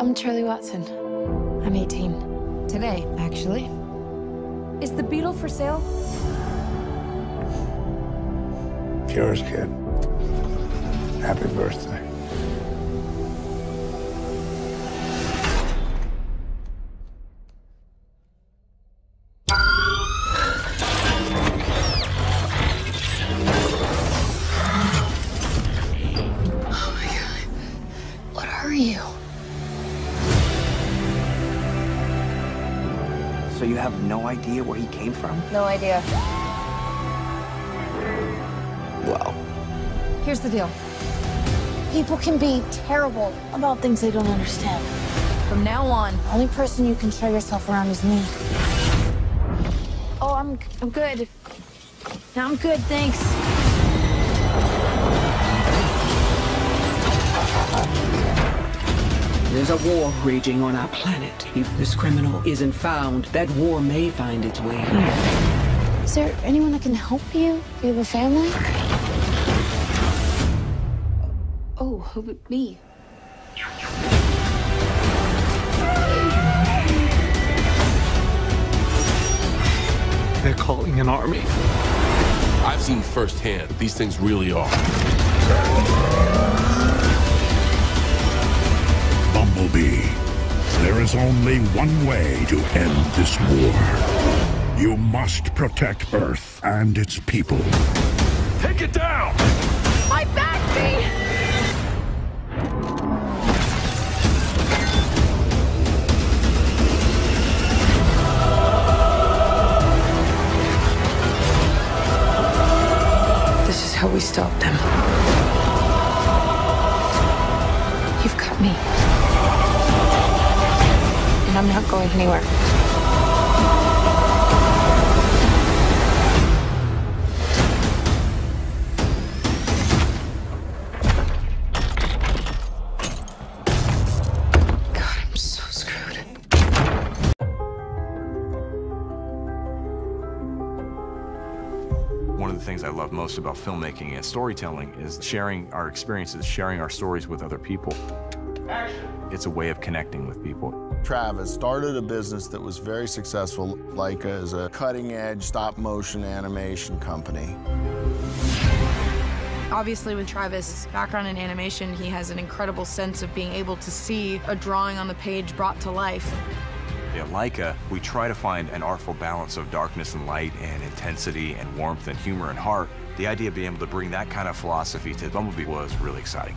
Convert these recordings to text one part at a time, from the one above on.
I'm Charlie Watson. I'm 18. Today, actually. Is the Beetle for sale? It's yours, kid. Happy birthday. Are you? So you have no idea where he came from? No idea. Well, Here's the deal. People can be terrible about things they don't understand. From now on, the only person you can show yourself around is me. Oh, I'm I'm good. Now I'm good, thanks. There's a war raging on our planet. If this criminal isn't found, that war may find its way here. Is there anyone that can help you? Do you have a family? Oh, who but me? They're calling an army. I've seen firsthand these things really are. There is only one way to end this war. You must protect Earth and its people. Take it down! My back, me! This is how we stop them. You've got me. And I'm not going anywhere. God, I'm so screwed. One of the things I love most about filmmaking and storytelling is sharing our experiences, sharing our stories with other people. It's a way of connecting with people. Travis started a business that was very successful. Laika is a cutting-edge stop-motion animation company. Obviously, with Travis' background in animation, he has an incredible sense of being able to see a drawing on the page brought to life. At Laika, we try to find an artful balance of darkness and light and intensity and warmth and humor and heart. The idea of being able to bring that kind of philosophy to Bumblebee was really exciting.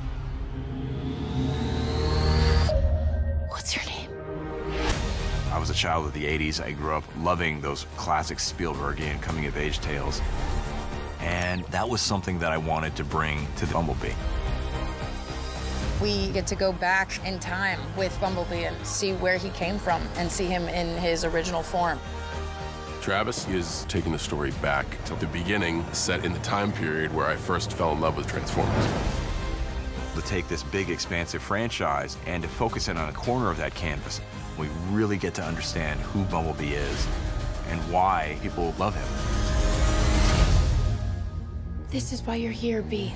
I was a child of the 80s. I grew up loving those classic Spielbergian coming-of-age tales. And that was something that I wanted to bring to the Bumblebee. We get to go back in time with Bumblebee and see where he came from and see him in his original form. Travis is taking the story back to the beginning, set in the time period where I first fell in love with Transformers. To take this big, expansive franchise and to focus in on a corner of that canvas, we really get to understand who Bumblebee is and why people love him. This is why you're here, B.